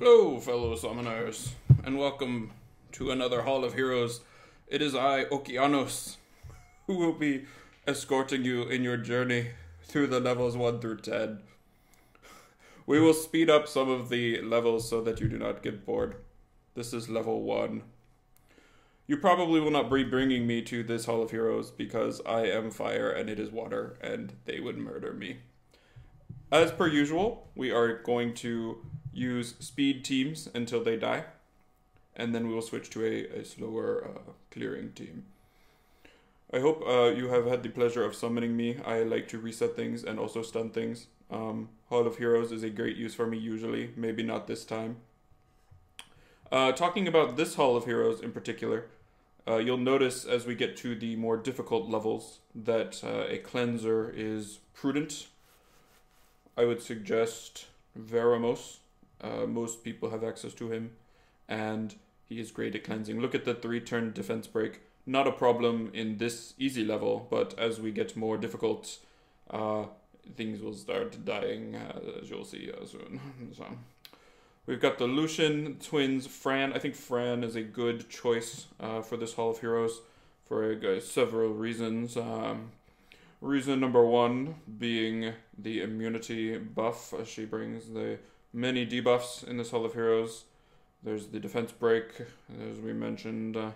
Hello, fellow summoners, and welcome to another Hall of Heroes. It is I, Okeanos, who will be escorting you in your journey through the levels 1 through 10. We will speed up some of the levels so that you do not get bored. This is level 1. You probably will not be bringing me to this Hall of Heroes because I am fire and it is water, and they would murder me. As per usual, we are going to use speed teams until they die, and then we will switch to a, a slower uh, clearing team. I hope uh, you have had the pleasure of summoning me. I like to reset things and also stun things. Um, Hall of Heroes is a great use for me usually, maybe not this time. Uh, talking about this Hall of Heroes in particular, uh, you'll notice as we get to the more difficult levels that uh, a cleanser is prudent. I would suggest Veromos. Uh, most people have access to him, and he is great at cleansing. Look at the three turn defense break. Not a problem in this easy level, but as we get more difficult, uh, things will start dying, uh, as you'll see uh, soon. so. We've got the Lucian twins, Fran. I think Fran is a good choice uh, for this Hall of Heroes for several reasons. Um, reason number one being the immunity buff. She brings the many debuffs in this Hall of Heroes. There's the defense break, as we mentioned. Uh,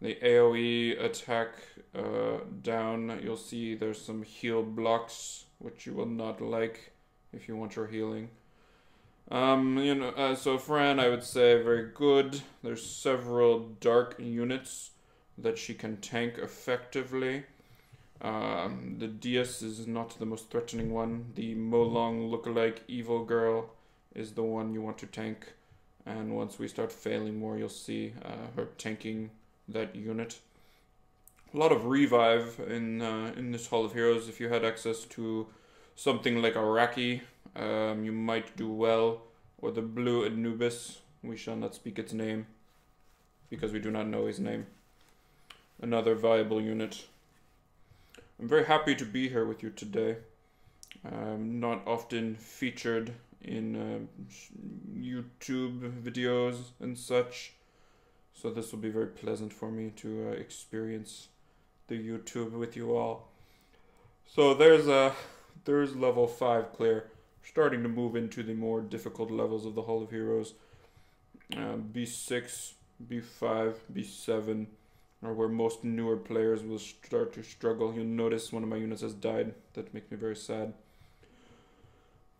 the AoE attack uh, down, you'll see there's some heal blocks, which you will not like if you want your healing. Um, you know, uh, so Fran, I would say very good. There's several dark units that she can tank effectively. Um, the Dias is not the most threatening one. The Molong lookalike evil girl is the one you want to tank. And once we start failing more, you'll see uh, her tanking that unit. A lot of revive in uh, in this Hall of Heroes. If you had access to something like Araki um, you might do well, or the blue Anubis. We shall not speak its name, because we do not know his name. Another viable unit. I'm very happy to be here with you today. I'm not often featured in uh, YouTube videos and such, so this will be very pleasant for me to uh, experience the YouTube with you all. So there's a uh, there's level five clear starting to move into the more difficult levels of the Hall of Heroes. Uh, B6, B5, B7 are where most newer players will start to struggle. You'll notice one of my units has died. That makes me very sad.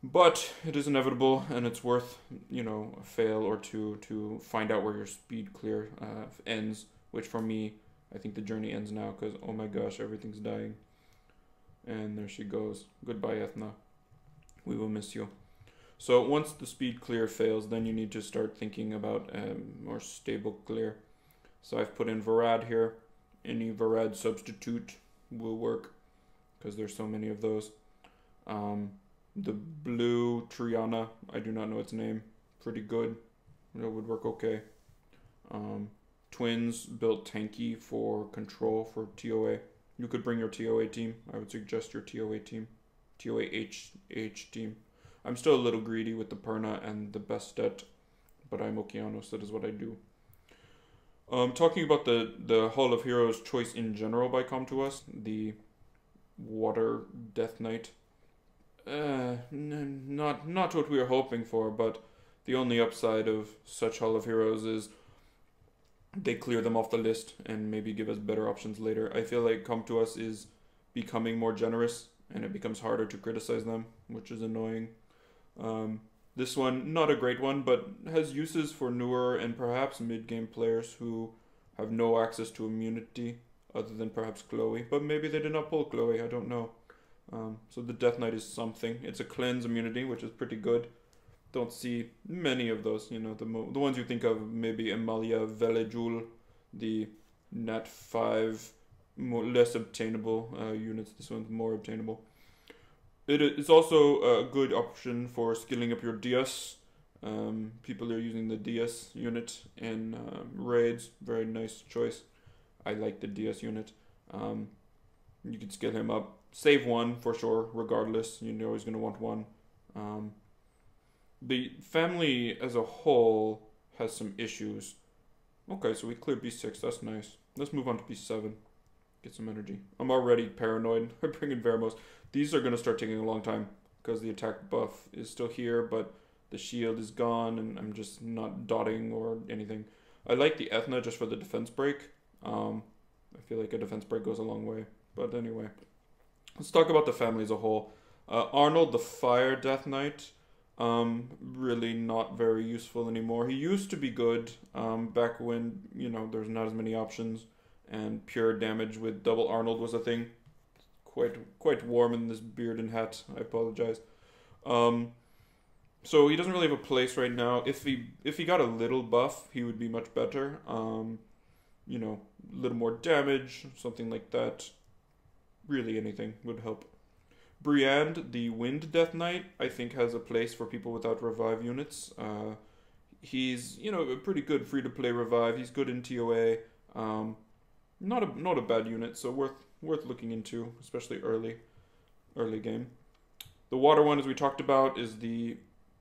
But it is inevitable, and it's worth, you know, a fail or two to find out where your speed clear uh, ends. Which for me, I think the journey ends now because oh my gosh, everything's dying. And there she goes. Goodbye, Ethna. We will miss you. So once the speed clear fails, then you need to start thinking about um, more stable clear. So I've put in Varad here. Any Varad substitute will work because there's so many of those. Um, the blue Triana, I do not know its name. Pretty good. It would work okay. Um, twins built tanky for control for TOA. You could bring your TOA team. I would suggest your TOA team. TOA H, H team. I'm still a little greedy with the Perna and the Bastet, but I'm Okeanos, that is what I do. Um, talking about the, the Hall of Heroes choice in general by Com2uS, the Water Death Knight. Uh, n- not, not what we were hoping for, but the only upside of such Hall of Heroes is they clear them off the list and maybe give us better options later. I feel like Com2uS is becoming more generous and it becomes harder to criticize them, which is annoying. Um, this one, not a great one, but has uses for newer and perhaps mid game players who have no access to immunity other than perhaps Chloe. But maybe they did not pull Chloe, I don't know. Um, so the Death Knight is something. It's a cleanse immunity, which is pretty good. Don't see many of those, you know, the, mo- the ones you think of, maybe Amalia Velajuel, the Nat 5 more less obtainable uh, units. This one's more obtainable. It is also a good option for skilling up your Dias. Um, people are using the Dias unit in um, raids. Very nice choice. I like the Dias unit. Um, you can skill him up. Save one for sure, regardless. You're always going to want one. Um, the family as a whole has some issues. Okay, so we cleared B6. That's nice. Let's move on to B7. Get some energy. I'm already paranoid. I bring in Veromos. These are going to start taking a long time because the attack buff is still here, but the shield is gone, and I'm just not dotting or anything. I like the Ethna just for the defense break. Um, I feel like a defense break goes a long way. But anyway, let's talk about the family as a whole. Uh, Arnold, the Fire Death Knight, um, really not very useful anymore. He used to be good um, back when you know there's not as many options, and pure damage with double Arnold was a thing. Quite quite warm in this beard and hat. I apologize. Um, so he doesn't really have a place right now. If he if he got a little buff, he would be much better. Um, you know, a little more damage, something like that. Really, anything would help. Briand, the Wind Death Knight, I think has a place for people without revive units. Uh, he's you know a pretty good free to play revive. He's good in TOA. Um, not a not a bad unit, so worth worth looking into, especially early early game. The water one, as we talked about, is the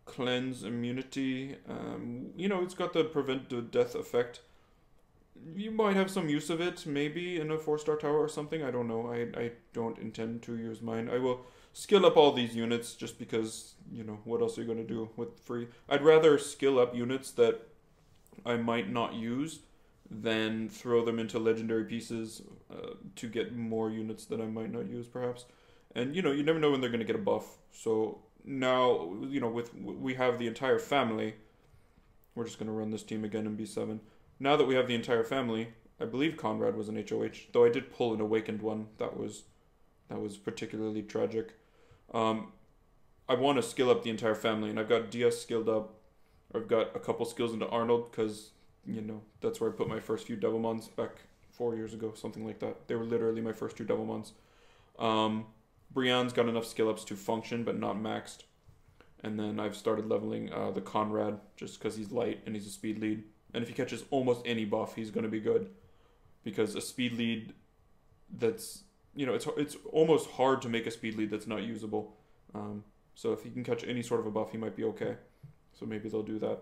cleanse immunity. Um, you know, it's got the prevent the death effect. You might have some use of it, maybe in a four star tower or something. I don't know. I, I don't intend to use mine. I will skill up all these units just because, you know, what else are you going to do with free? I'd rather skill up units that I might not use than throw them into legendary pieces uh, to get more units that I might not use, perhaps. And, you know, you never know when they're going to get a buff. So now you know with we have the entire family. We're just gonna run this team again in B seven. Now that we have the entire family, I believe Conrad was an HOH, though I did pull an awakened one. That was that was particularly tragic. Um, I want to skill up the entire family, and I've got DS skilled up. I've got a couple skills into Arnold because you know that's where I put my first few Devilmons back four years ago, something like that. They were literally my first two Devilmons. Um, Briand's got enough skill ups to function, but not maxed. And then I've started leveling uh, the Conrad just because he's light and he's a speed lead. And if he catches almost any buff, he's going to be good. Because a speed lead that's, you know, it's, it's almost hard to make a speed lead that's not usable. Um, so if he can catch any sort of a buff, he might be okay. So maybe they'll do that.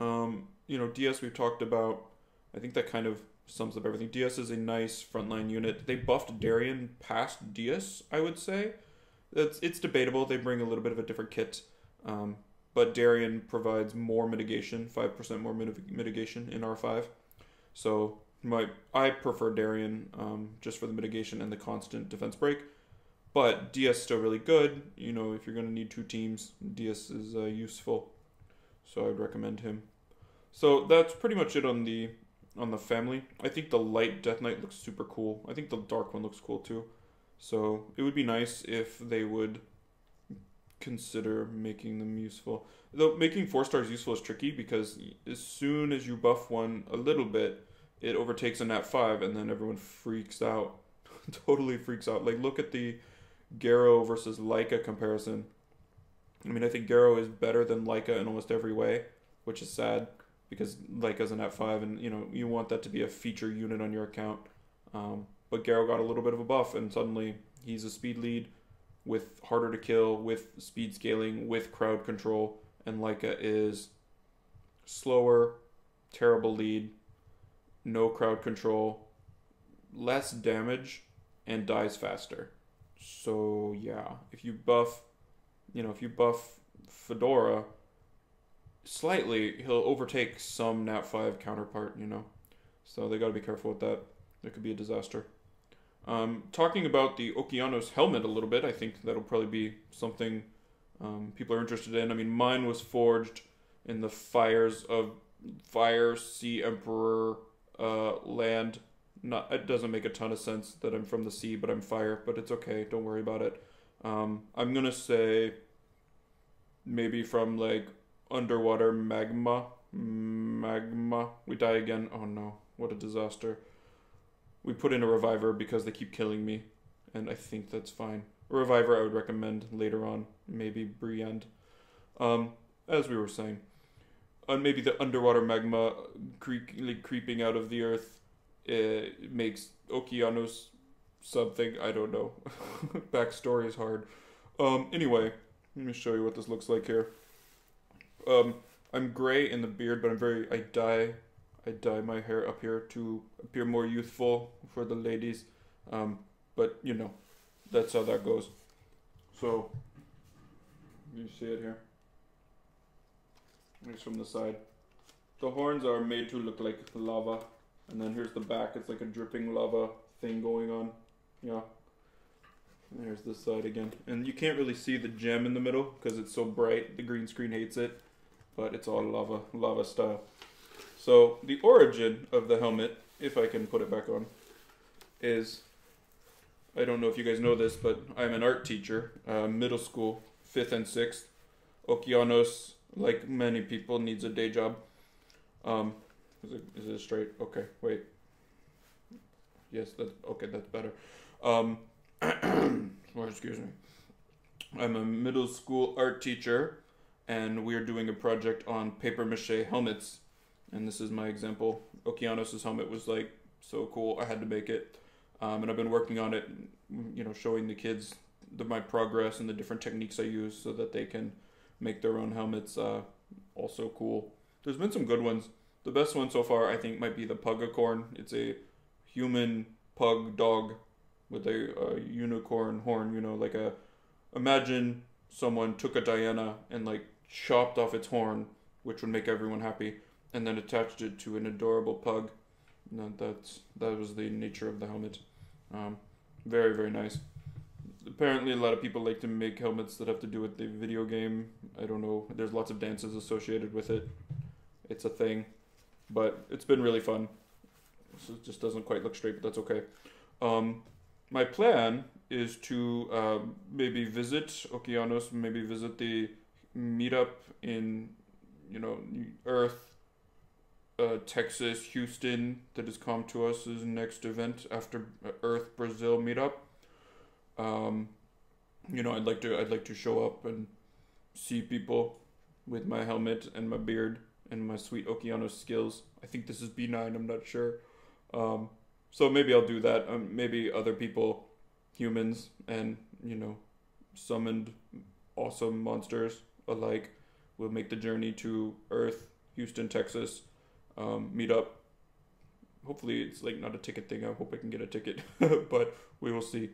Um, you know, DS we've talked about. I think that kind of sums up everything. DS is a nice frontline unit. They buffed Darion past DS, I would say. It's it's debatable. They bring a little bit of a different kit, um, but Darion provides more mitigation, five percent more mit- mitigation in R five. So my I prefer Darion um, just for the mitigation and the constant defense break. But DS is still really good. You know, if you're going to need two teams, DS is uh, useful. So I'd recommend him. So that's pretty much it on the on the family. I think the light Death Knight looks super cool. I think the dark one looks cool too. So it would be nice if they would consider making them useful. Though making four stars useful is tricky because as soon as you buff one a little bit, it overtakes a nat five, and then everyone freaks out. totally freaks out. Like look at the Garo versus Leica comparison. I mean, I think Garo is better than Leica in almost every way, which is sad because Leica's an nat five, and you know you want that to be a feature unit on your account. Um, but Garo got a little bit of a buff, and suddenly he's a speed lead with harder to kill, with speed scaling, with crowd control, and Leica is slower, terrible lead, no crowd control, less damage, and dies faster. So yeah, if you buff, you know, if you buff Fedora slightly, he'll overtake some Nat 5 counterpart, you know. So they got to be careful with that. It could be a disaster. Um, talking about the Okeanos helmet a little bit, I think that'll probably be something um, people are interested in. I mean, mine was forged in the fires of Fire Sea Emperor uh, land. Not it doesn't make a ton of sense that I'm from the sea, but I'm fire. But it's okay. Don't worry about it. Um, I'm gonna say maybe from like underwater magma. Magma. We die again. Oh no. What a disaster. We put in a reviver because they keep killing me. And I think that's fine. A reviver I would recommend later on. Maybe Briand. Um, as we were saying. Uh, maybe the underwater magma cre- creeping out of the earth uh, makes Okeanos something. I don't know. Backstory is hard. Um, anyway, let me show you what this looks like here. Um, I'm gray in the beard, but I'm very. I dye, I dye my hair up here to appear more youthful for the ladies. Um, but you know, that's how that goes. So, you see it here. It's from the side. The horns are made to look like lava, and then here's the back. It's like a dripping lava thing going on. Yeah. There's this side again. And you can't really see the gem in the middle because it's so bright. The green screen hates it. But it's all lava, lava style. So the origin of the helmet, if I can put it back on, is I don't know if you guys know this, but I'm an art teacher, uh, middle school, fifth and sixth. Okeanos, like many people, needs a day job. Um, is it, is it straight? Okay, wait. Yes, that's okay. That's better. Um, excuse me. I'm a middle school art teacher, and we're doing a project on paper mache helmets. And this is my example. Okeanos' helmet was like so cool. I had to make it, um, and I've been working on it. You know, showing the kids the, my progress and the different techniques I use so that they can make their own helmets. Uh, also cool. There's been some good ones. The best one so far, I think, might be the Pugacorn. It's a human pug dog with a, a unicorn horn. You know, like a imagine someone took a Diana and like chopped off its horn, which would make everyone happy, and then attached it to an adorable pug. That's that was the nature of the helmet. Um, very very nice. Apparently, a lot of people like to make helmets that have to do with the video game. I don't know. There's lots of dances associated with it. It's a thing, but it's been really fun. So it just doesn't quite look straight, but that's okay. Um, my plan is to uh, maybe visit Okeanos, maybe visit the meetup in, you know, Earth, uh, Texas, Houston that has Com2uS as next event after Earth Brazil meetup. Um, you know, I'd like to I'd like to show up and see people with my helmet and my beard and my sweet Okeanos skills. I think this is B9. I'm not sure. Um, so maybe I'll do that. Um, maybe other people, humans, and you know, summoned awesome monsters alike, will make the journey to Earth, Houston, Texas, um, meet up. Hopefully, it's like not a ticket thing. I hope I can get a ticket, but we will see.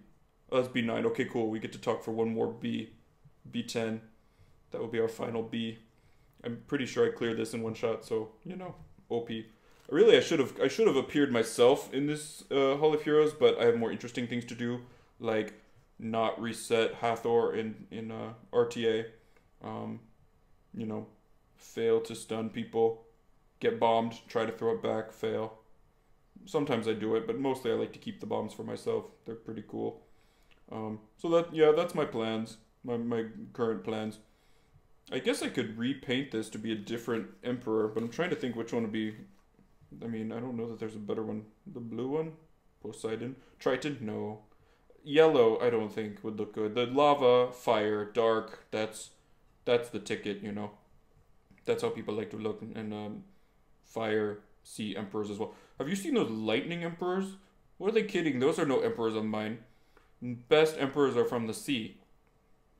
Oh, that's B nine. Okay, cool. We get to talk for one more B, B ten. That will be our final B. I'm pretty sure I cleared this in one shot. So you know, OP. Really, I should have I should have appeared myself in this uh, Hall of Heroes, but I have more interesting things to do, like not reset Hathor in in uh, RTA. Um, you know, fail to stun people, get bombed, try to throw it back, fail. Sometimes I do it, but mostly I like to keep the bombs for myself. They're pretty cool. Um, so that yeah, that's my plans. My my current plans. I guess I could repaint this to be a different emperor, but I'm trying to think which one would be I mean, I don't know that there's a better one. The blue one, Poseidon, Triton, no. Yellow, I don't think would look good. The lava, fire, dark. That's that's the ticket, you know. That's how people like to look. And um, fire, sea emperors as well. Have you seen those lightning emperors? What are they kidding? Those are no emperors of mine. Best emperors are from the sea,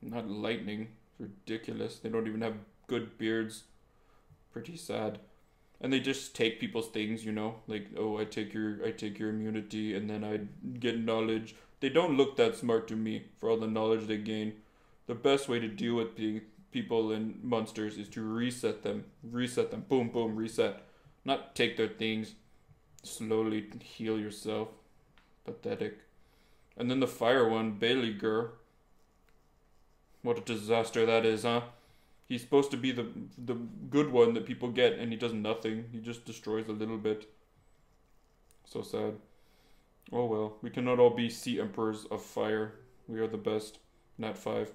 not lightning. It's ridiculous. They don't even have good beards. Pretty sad and they just take people's things you know like oh i take your i take your immunity and then i get knowledge they don't look that smart to me for all the knowledge they gain the best way to deal with being people and monsters is to reset them reset them boom boom reset not take their things slowly heal yourself pathetic and then the fire one Baleygr. what a disaster that is huh He's supposed to be the the good one that people get, and he does nothing. He just destroys a little bit. So sad. Oh well, we cannot all be sea emperors of fire. We are the best. Nat five.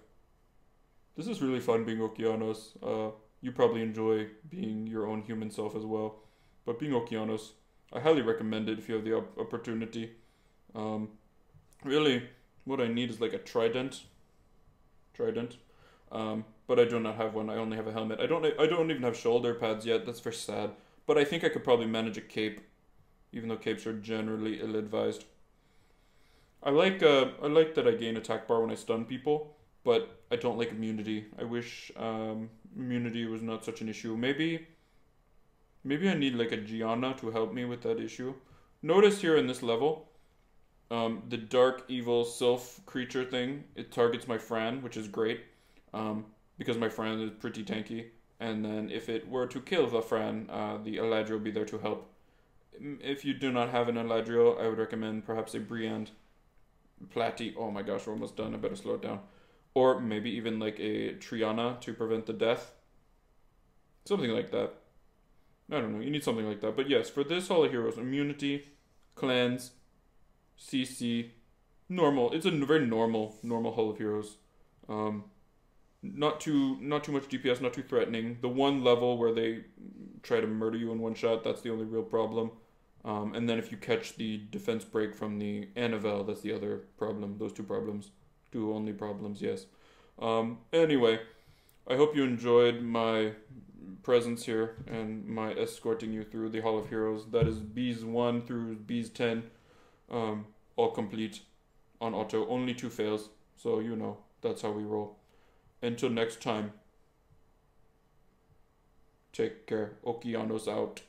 This is really fun being Okeanos. Uh, you probably enjoy being your own human self as well. But being Okeanos, I highly recommend it if you have the op- opportunity. Um, really, what I need is like a trident. Trident. Um, but I do not have one. I only have a helmet. I don't. I don't even have shoulder pads yet. That's very sad. But I think I could probably manage a cape, even though capes are generally ill-advised. I like. Uh, I like that I gain attack bar when I stun people, but I don't like immunity. I wish um, immunity was not such an issue. Maybe maybe I need like a Gianna to help me with that issue. Notice here in this level, um, the dark evil sylph creature thing, it targets my Fran, which is great. Um, because my Fran is pretty tanky. And then if it were to kill the Fran, uh, the Eladriel will be there to help. If you do not have an Eladriel, I would recommend perhaps a Briand Platy. Oh my gosh, we're almost done. I better slow it down. Or maybe even like a Triana to prevent the death. Something like that. I don't know. You need something like that. But yes, for this Hall of Heroes, immunity, cleanse, CC, normal. It's a very normal, normal Hall of Heroes. Um, not too, not too much DPS, not too threatening. The one level where they try to murder you in one shot, that's the only real problem. Um, and then if you catch the defense break from the Anavel, that's the other problem. Those two problems, two only problems. Yes. Um, anyway, I hope you enjoyed my presence here and my escorting you through the Hall of Heroes. That is Bees one through Bees ten, um, all complete on auto. Only two fails, so you know that's how we roll. Until next time. Take care. Okeanos out.